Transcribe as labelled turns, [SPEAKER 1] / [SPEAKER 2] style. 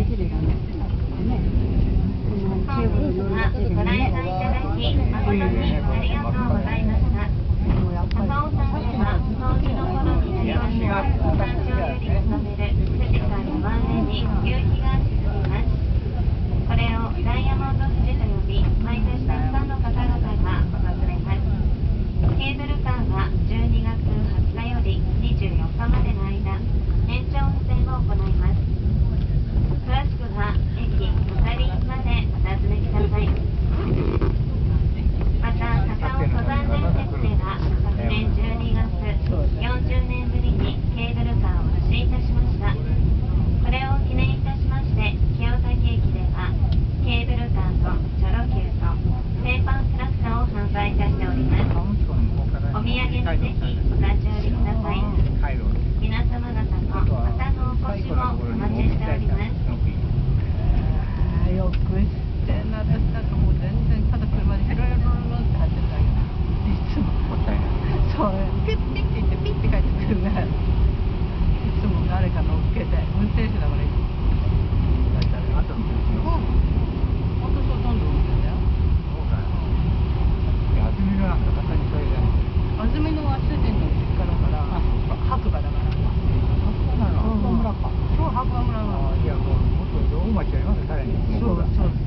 [SPEAKER 1] できるようになってますね。こ
[SPEAKER 2] の、ぜひお立ち寄りください。皆様方のまたのお越しもお待ちしております
[SPEAKER 3] よく知ってんな私なんかもう全然ただ車でヘロヘロロロって走ってたけどい。つもそうピッピッて言ってピッて帰ってくるな
[SPEAKER 2] からね。そう
[SPEAKER 3] そう